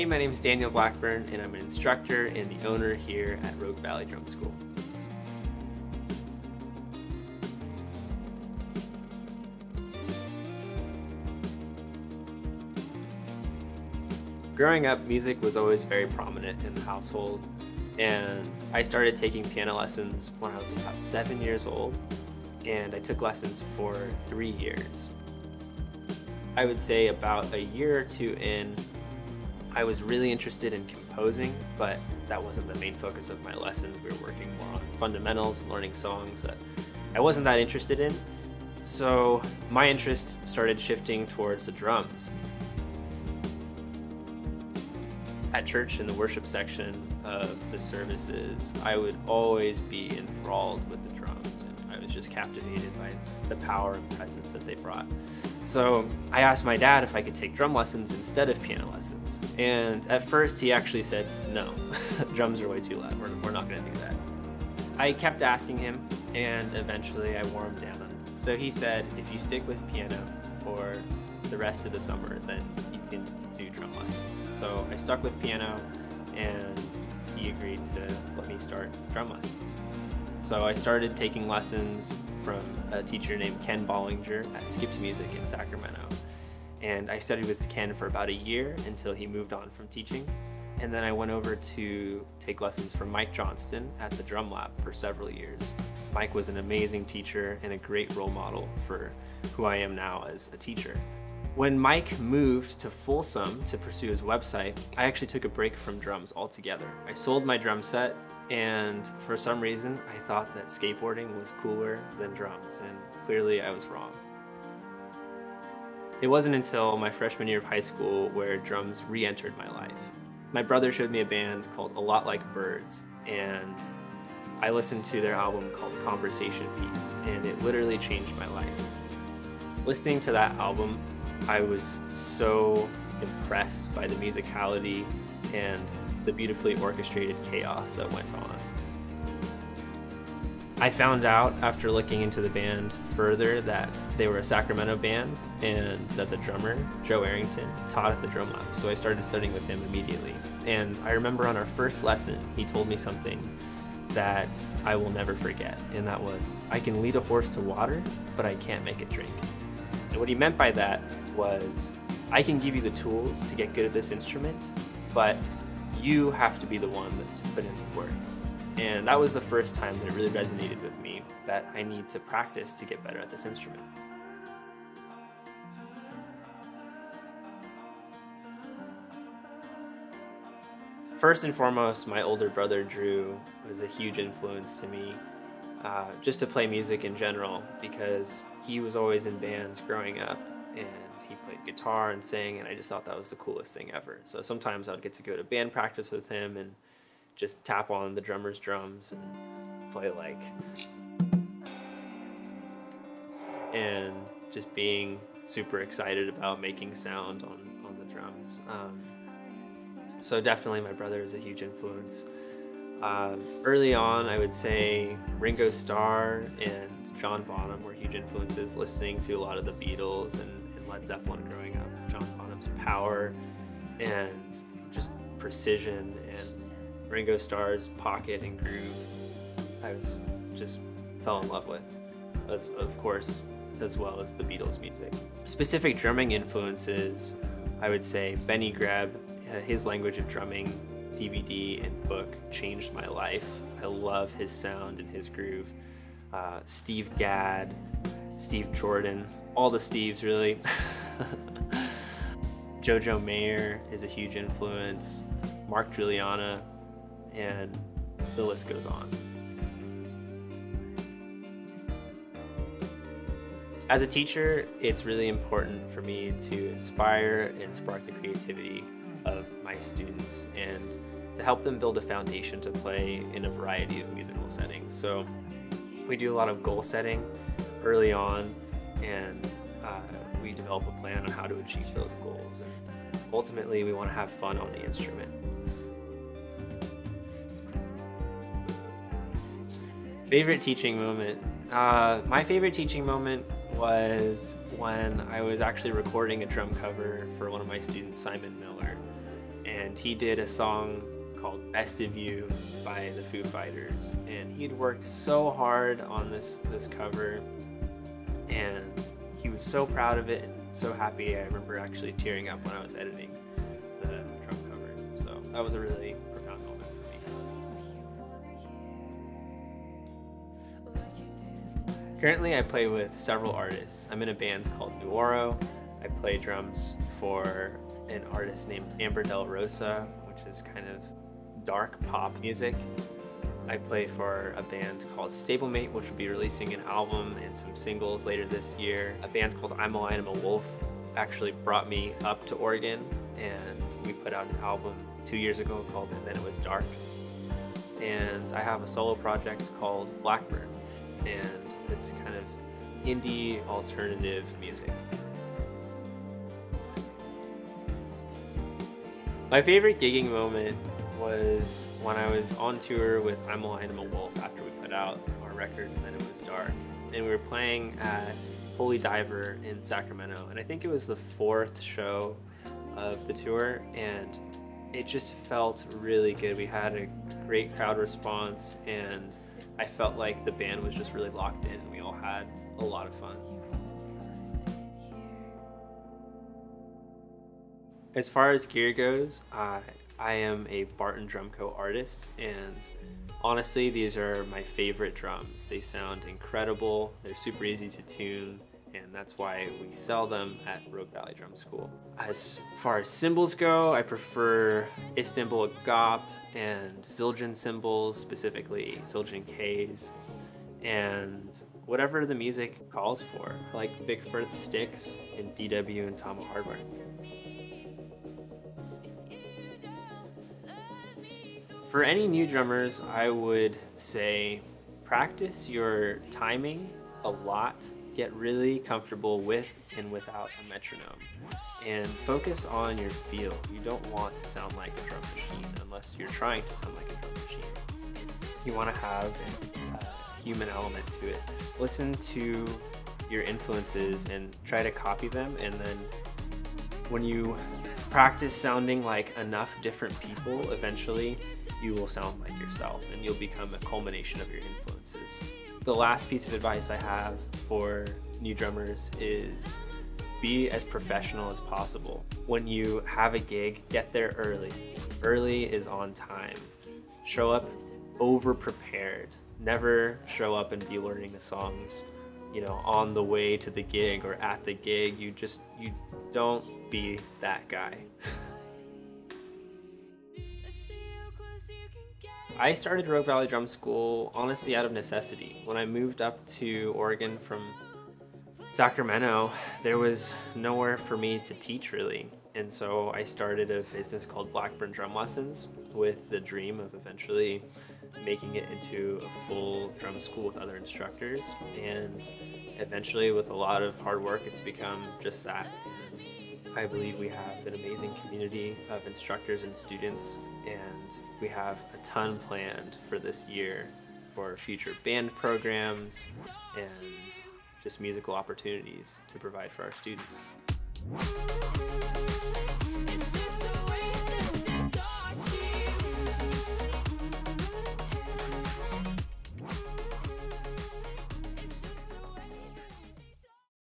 Hey, my name is Daniel Blackburn, and I'm an instructor and the owner here at Rogue Valley Drum School. Growing up, music was always very prominent in the household, and I started taking piano lessons when I was about seven years old, and I took lessons for three years. I would say about a year or two in, I was really interested in composing, but that wasn't the main focus of my lessons. We were working more on fundamentals, learning songs that I wasn't that interested in. So my interest started shifting towards the drums. At church in the worship section of the services, I would always be enthralled with the drums and I was just captivated by the power and presence that they brought. So I asked my dad if I could take drum lessons instead of piano lessons. And at first he actually said, no, drums are way too loud, we're, we're not gonna do that. I kept asking him and eventually I wore him down. So he said, if you stick with piano for the rest of the summer, then you can do drum lessons. So I stuck with piano and he agreed to let me start drum lessons. So I started taking lessons from a teacher named Ken Bollinger at Skips Music in Sacramento. And I studied with Ken for about a year until he moved on from teaching. And then I went over to take lessons from Mike Johnston at the Drum Lab for several years. Mike was an amazing teacher and a great role model for who I am now as a teacher. When Mike moved to Folsom to pursue his website, I actually took a break from drums altogether. I sold my drum set and for some reason I thought that skateboarding was cooler than drums and clearly I was wrong. It wasn't until my freshman year of high school where drums re-entered my life. My brother showed me a band called A Lot Like Birds and I listened to their album called Conversation Piece and it literally changed my life. Listening to that album I was so impressed by the musicality and the beautifully orchestrated chaos that went on. I found out after looking into the band further that they were a Sacramento band and that the drummer, Joe Arrington, taught at the drum lab. So I started studying with him immediately. And I remember on our first lesson, he told me something that I will never forget. And that was, I can lead a horse to water, but I can't make it drink. And what he meant by that was I can give you the tools to get good at this instrument, but you have to be the one to put in the work. And that was the first time that it really resonated with me that I need to practice to get better at this instrument. First and foremost, my older brother Drew was a huge influence to me uh, just to play music in general because he was always in bands growing up and he played guitar and sang and I just thought that was the coolest thing ever. So sometimes I would get to go to band practice with him and just tap on the drummer's drums and play like and just being super excited about making sound on, on the drums. Um, so definitely my brother is a huge influence. Uh, early on, I would say Ringo Starr and John Bonham were huge influences, listening to a lot of the Beatles and Led Zeppelin growing up. John Bonham's power and just precision and Ringo Starr's pocket and groove. I was just fell in love with, as, of course, as well as the Beatles music. Specific drumming influences, I would say Benny Greb, uh, his language of drumming DVD and book changed my life. I love his sound and his groove. Uh, Steve Gadd, Steve Jordan, all the Steves really. Jojo Mayer is a huge influence, Mark Guiliana, and the list goes on. As a teacher, it's really important for me to inspire and spark the creativity of my students and to help them build a foundation to play in a variety of musical settings. So we do a lot of goal setting early on and uh, we develop a plan on how to achieve those goals. And ultimately, we want to have fun on the instrument. Favorite teaching moment? Uh, my favorite teaching moment was when I was actually recording a drum cover for one of my students, Simon Miller. and he did a song called Best of You by the Foo Fighters. And he'd worked so hard on this, this cover, and he was so proud of it and so happy. I remember actually tearing up when I was editing the drum cover. So that was a really profound moment for me. Currently, I play with several artists. I'm in a band called Nuoro. I play drums for an artist named Amber Del Rosa, which is kind of dark pop music. I play for a band called Stablemate, which will be releasing an album and some singles later this year. A band called I'm a Lion, I'm a Wolf actually brought me up to Oregon, and we put out an album two years ago called And Then It Was Dark. And I have a solo project called Blackburn, and it's kind of indie alternative music. My favorite gigging moment was when I was on tour with I'm a Lion, Wolf after we put out our record and then it was dark. And we were playing at Holy Diver in Sacramento. And I think it was the fourth show of the tour and it just felt really good. We had a great crowd response and I felt like the band was just really locked in. And we all had a lot of fun. As far as gear goes, uh, I am a Barton Drumco artist, and honestly, these are my favorite drums. They sound incredible, they're super easy to tune, and that's why we sell them at Rogue Valley Drum School. As far as cymbals go, I prefer Istanbul Agop and Zildjian cymbals, specifically Zildjian Ks, and whatever the music calls for, like Vic Firth sticks and DW and Tama hardware. For any new drummers, I would say practice your timing a lot. Get really comfortable with and without a metronome. And focus on your feel. You don't want to sound like a drum machine unless you're trying to sound like a drum machine. You want to have a human element to it. Listen to your influences and try to copy them and then when you practice sounding like enough different people eventually you will sound like yourself and you'll become a culmination of your influences. The last piece of advice I have for new drummers is be as professional as possible. When you have a gig, get there early. Early is on time. Show up over prepared. Never show up and be learning the songs, you know, on the way to the gig or at the gig. You just, you don't be that guy. I started Rogue Valley Drum School honestly out of necessity. When I moved up to Oregon from Sacramento, there was nowhere for me to teach really. And so I started a business called Blackburn Drum Lessons with the dream of eventually making it into a full drum school with other instructors. And eventually, with a lot of hard work, it's become just that. I believe we have an amazing community of instructors and students, and we have a ton planned for this year for future band programs and just musical opportunities to provide for our students.